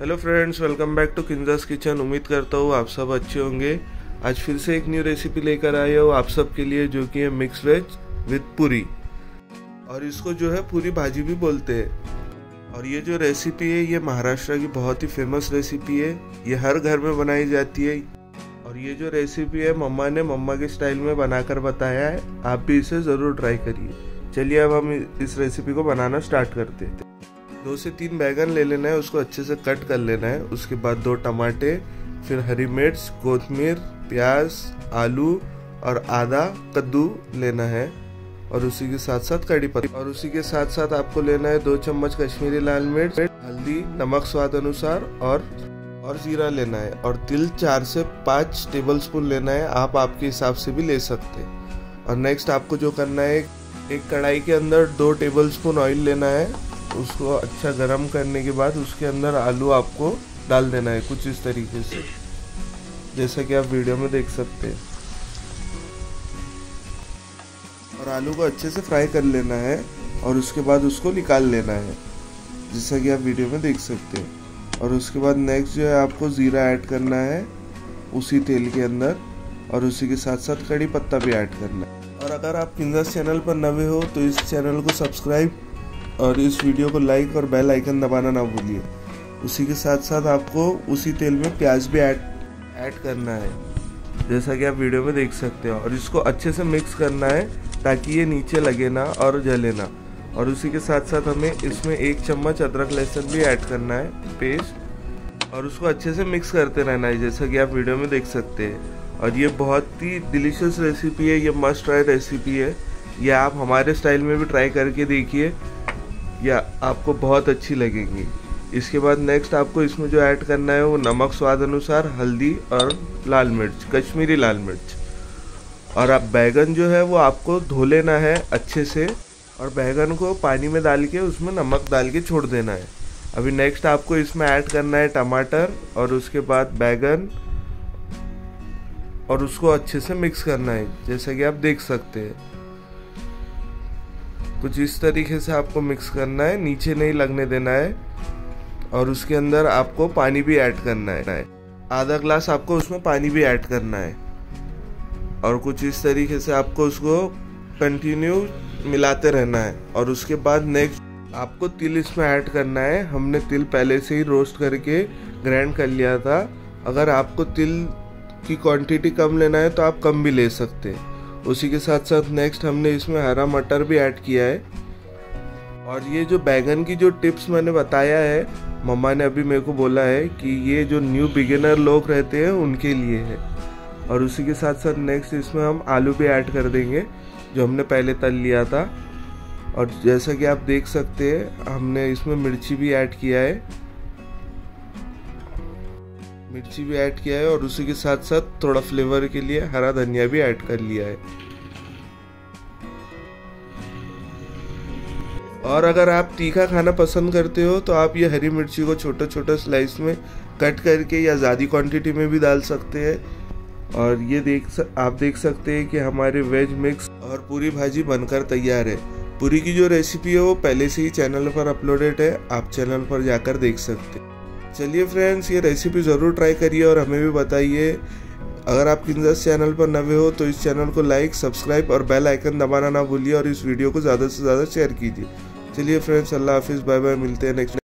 Hello friends welcome back to किंजस kitchen उम्मीद करता हूँ आप सब अच्छे होंगे। आज फिर से एक न्यू रेसिपी लेकर आए हो आप सब के लिए, जो कि है मिक्स वेज विद पूरी। और इसको जो है पूरी भाजी भी बोलते हैं। और ये जो रेसिपी है, ये महाराष्ट्र की बहुत ही फ़ेमस रेसिपी है। ये हर घर में बनाई जाती है। और ये जो रेसिपी है, मम्मा ने मम्मा के स्टाइल में बनाकर बताया है। आप भी इसे ज़रूर ट्राई करिए। चलिए अब हम इस रेसिपी को बनाना स्टार्ट करते हैं। दो से तीन बैगन ले लेना है, उसको अच्छे से कट कर लेना है। उसके बाद दो टमाटे, फिर हरी मिर्च, कोथमीर, प्याज, आलू और आधा कद्दू लेना है। और उसी के साथ साथ कड़ी पत्ता। और उसी के साथ साथ आपको लेना है दो चम्मच कश्मीरी लाल मिर्च, हल्दी, नमक स्वाद अनुसार और और जीरा लेना है। और तिल चार से पाँच टेबल स्पून लेना है, आप आपके हिसाब से भी ले सकते और नेक्स्ट आपको जो करना है, एक कढ़ाई के अंदर दो टेबल स्पून ऑयल लेना है। उसको अच्छा गर्म करने के बाद उसके अंदर आलू आपको डाल देना है कुछ इस तरीके से। जैसा कि आप वीडियो में देख सकते हैं। और आलू को अच्छे से फ्राई कर लेना है और उसके बाद उसको निकाल लेना है, जैसा कि आप वीडियो में देख सकते हैं। और उसके बाद नेक्स्ट जो है आपको ज़ीरा ऐड करना है उसी तेल के अंदर और उसी के साथ साथ कड़ी पत्ता भी ऐड करना है। और अगर आप किंजस चैनल पर नवे हो तो इस चैनल को सब्सक्राइब और इस वीडियो को लाइक और बेल आइकन दबाना ना भूलिए। उसी के साथ साथ आपको उसी तेल में प्याज भी ऐड ऐड करना है। जैसा कि आप वीडियो में देख सकते हो। और इसको अच्छे से मिक्स करना है ताकि ये नीचे लगे ना और जले ना। और उसी के साथ साथ हमें इसमें एक चम्मच अदरक लहसुन भी ऐड करना है पेस्ट और उसको अच्छे से मिक्स करते रहना है, जैसा कि आप वीडियो में देख सकते हैं। और ये बहुत ही डिलीशियस रेसिपी है, ये मस्ट ट्राई रेसिपी है। ये आप हमारे स्टाइल में भी ट्राई करके देखिए। या आपको बहुत अच्छी लगेंगी। इसके बाद नेक्स्ट आपको इसमें जो ऐड करना है वो नमक स्वाद अनुसार हल्दी और लाल मिर्च, कश्मीरी लाल मिर्च। और आप बैगन जो है वो आपको धो लेना है अच्छे से और बैगन को पानी में डाल के उसमें नमक डाल के छोड़ देना है। अभी नेक्स्ट आपको इसमें ऐड करना है टमाटर और उसके बाद बैगन और उसको अच्छे से मिक्स करना है, जैसा कि आप देख सकते हैं। कुछ इस तरीके से आपको मिक्स करना है, नीचे नहीं लगने देना है, और उसके अंदर आपको पानी भी ऐड करना है। आधा ग्लास आपको उसमें पानी भी ऐड करना है। और कुछ इस तरीके से आपको उसको कंटिन्यू मिलाते रहना है। और उसके बाद नेक्स्ट आपको तिल इसमें ऐड करना है। हमने तिल पहले से ही रोस्ट करके ग्राइंड कर लिया था। अगर आपको तिल की क्वांटिटी कम लेना है तो आप कम भी ले सकते हैं। उसी के साथ साथ नेक्स्ट हमने इसमें हरा मटर भी ऐड किया है। और ये जो बैगन की जो टिप्स मैंने बताया है, मम्मा ने अभी मेरे को बोला है कि ये जो न्यू बिगिनर लोग रहते हैं, उनके लिए है। और उसी के साथ साथ नेक्स्ट इसमें हम आलू भी ऐड कर देंगे, जो हमने पहले तल लिया था। और जैसा कि आप देख सकते हैं, हमने इसमें मिर्ची भी ऐड किया है। मिर्ची भी ऐड किया है और उसी के साथ साथ थोड़ा फ्लेवर के लिए हरा धनिया भी ऐड कर लिया है। और अगर आप तीखा खाना पसंद करते हो तो आप ये हरी मिर्ची को छोटे छोटे स्लाइस में कट करके या ज़्यादा क्वांटिटी में भी डाल सकते हैं। और ये देख आप देख सकते हैं कि हमारे वेज मिक्स और पूरी भाजी बनकर तैयार है। पूरी की जो रेसिपी है, वो पहले से ही चैनल पर अपलोडेड है। आप चैनल पर जाकर देख सकते हैं। चलिए फ्रेंड्स ये रेसिपी ज़रूर ट्राई करिए और हमें भी बताइए। अगर आप किंजस चैनल पर नवे हो तो इस चैनल को लाइक सब्सक्राइब और बेल आइकन दबाना ना भूलिए और इस वीडियो को ज़्यादा से ज़्यादा शेयर कीजिए। चलिए फ्रेंड्स अल्लाह हाफिज़ बाय बाय मिलते हैं नेक्स्ट